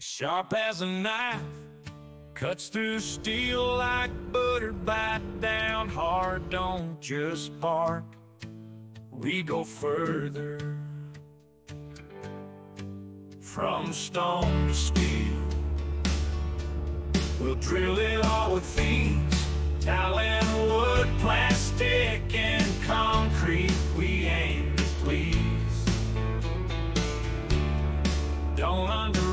Sharp as a knife, cuts through steel like butter, bite down hard, don't just bark. We go further from stone to steel. We'll drill it all with thieves, talon, wood, plastic, and concrete. We aim to please. Don't under